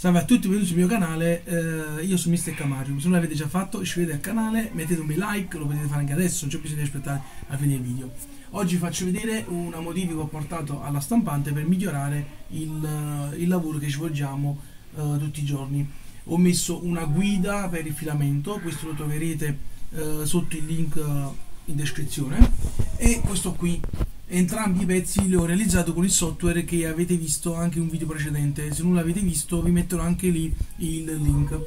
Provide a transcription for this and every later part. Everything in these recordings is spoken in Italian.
Salve a tutti, benvenuti sul mio canale, eh, io sono Mr. Camario, se non l'avete già fatto iscrivetevi al canale, mettete un bel like, lo potete fare anche adesso, non c'è bisogno di aspettare alla fine del video. Oggi faccio vedere una modifica che ho portato alla stampante per migliorare il, il lavoro che svolgiamo eh, tutti i giorni. Ho messo una guida per il filamento, questo lo troverete eh, sotto il link eh, in descrizione e questo qui entrambi i pezzi li ho realizzato con il software che avete visto anche in un video precedente. Se non l'avete visto vi metterò anche lì il link.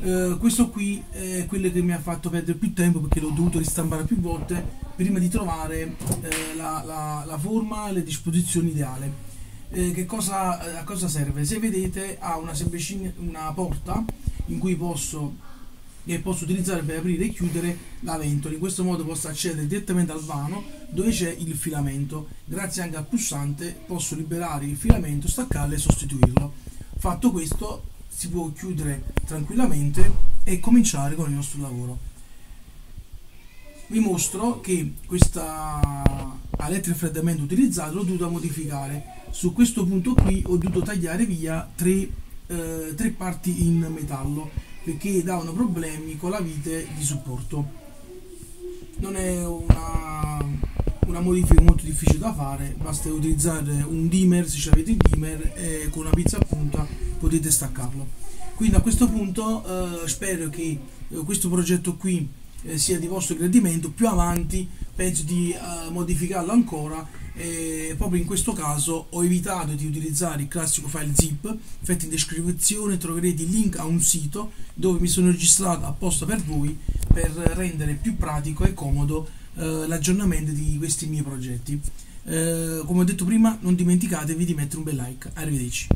Uh, questo qui è quello che mi ha fatto perdere più tempo perché l'ho dovuto ristampare più volte prima di trovare uh, la, la, la, forma e le disposizioni ideali. Uh, che cosa, a cosa serve? Se vedete ha una una porta in cui posso che posso utilizzare per aprire e chiudere la ventola. In questo modo posso accedere direttamente al vano dove c'è il filamento. Grazie anche al pulsante posso liberare il filamento, staccarlo e sostituirlo. Fatto questo si può chiudere tranquillamente e cominciare con il nostro lavoro. Vi mostro che questa aletta di raffreddamento utilizzata l'ho dovuta modificare. Su questo punto qui ho dovuto tagliare via tre, eh, tre parti in metallo perché davano problemi con la vite di supporto. Non è una, una modifica molto difficile da fare, basta utilizzare un dimmer se avete il dimmer e con una pizza a punta potete staccarlo. Quindi a questo punto eh, spero che eh, questo progetto qui eh, sia di vostro gradimento, più avanti penso di eh, modificarlo ancora e proprio in questo caso ho evitato di utilizzare il classico file zip infatti in descrizione troverete il link a un sito dove mi sono registrato apposta per voi per rendere più pratico e comodo eh, l'aggiornamento di questi miei progetti. Eh, come ho detto prima non dimenticatevi di mettere un bel like. Arrivederci